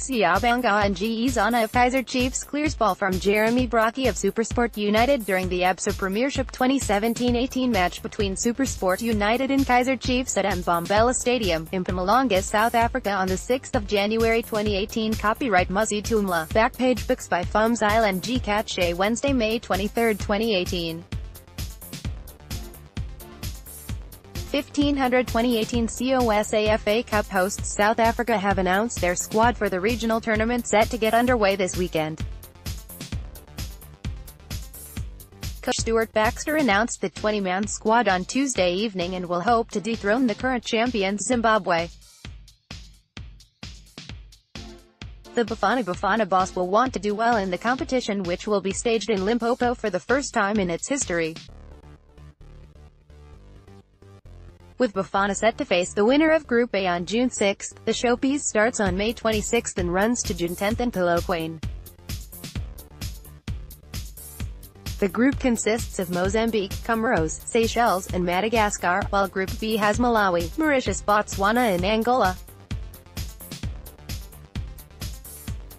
Siyabonga Ngezana of Kaizer Chiefs clears ball from Jeremy Brockie of Supersport United during the ABSA Premiership 2017-18 match between Supersport United and Kaizer Chiefs at Mbombela Stadium, in Mpumalanga, South Africa on 6 January 2018 Copyright Muzi Ntombela. Backpage books by Phumzile Ngcatshe Wednesday, May 23, 2018. 1500 2018 COSAFA Cup hosts South Africa have announced their squad for the regional tournament set to get underway this weekend. Coach Stuart Baxter announced the 20-man squad on Tuesday evening and will hope to dethrone the current champions Zimbabwe. The Bafana Bafana boss will want to do well in the competition which will be staged in Limpopo for the first time in its history. With Bafana set to face the winner of Group A on June 6, the showpiece starts on May 26 and runs to June 10 in Polokwane. The group consists of Mozambique, Comoros, Seychelles, and Madagascar, while Group B has Malawi, Mauritius, Botswana and Angola.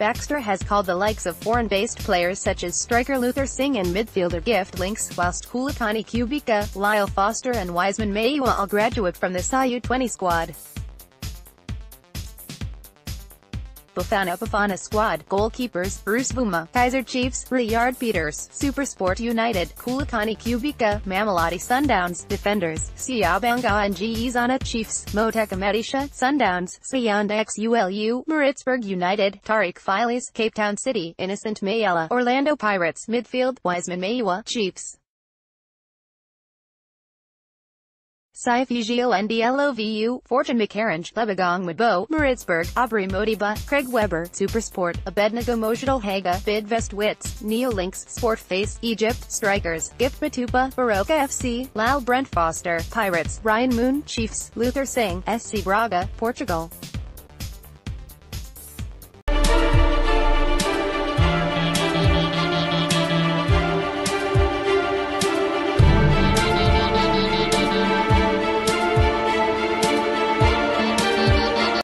Baxter has called the likes of foreign-based players such as striker Luther Singh and midfielder Gift Links, whilst Khulekani Kubika, Lyle Foster and Wiseman Meyiwa all graduate from the SAU 20 squad. Bafana Bafana squad, goalkeepers, Bruce Bvuma, Kaizer Chiefs, Riyard Peters, Supersport United, Khulekani Kubika, Mamelodi Sundowns, Defenders, Siyabonga Ngezana Chiefs, Motjeka Madisha, Sundowns, Siyanda XULU, Maritzburg United, Taariq Fielies, Cape Town City, Innocent Maela, Orlando Pirates, Midfield, Wiseman Meyiwa, Chiefs. Saifegio NDLOVU, Fortune Makaringe, Lebogang Maboe, Maritzburg, Aubrey Modiba, Craig Weber, Supersport, Abednego Mosiatlhaga, Bidvest Wits, Neolinks, Sportface, Egypt, Strikers, Gift Motupa, Baroka FC, Lal Brent Foster, Pirates, Ryan Moon, Chiefs, Luther Singh, SC Braga, Portugal.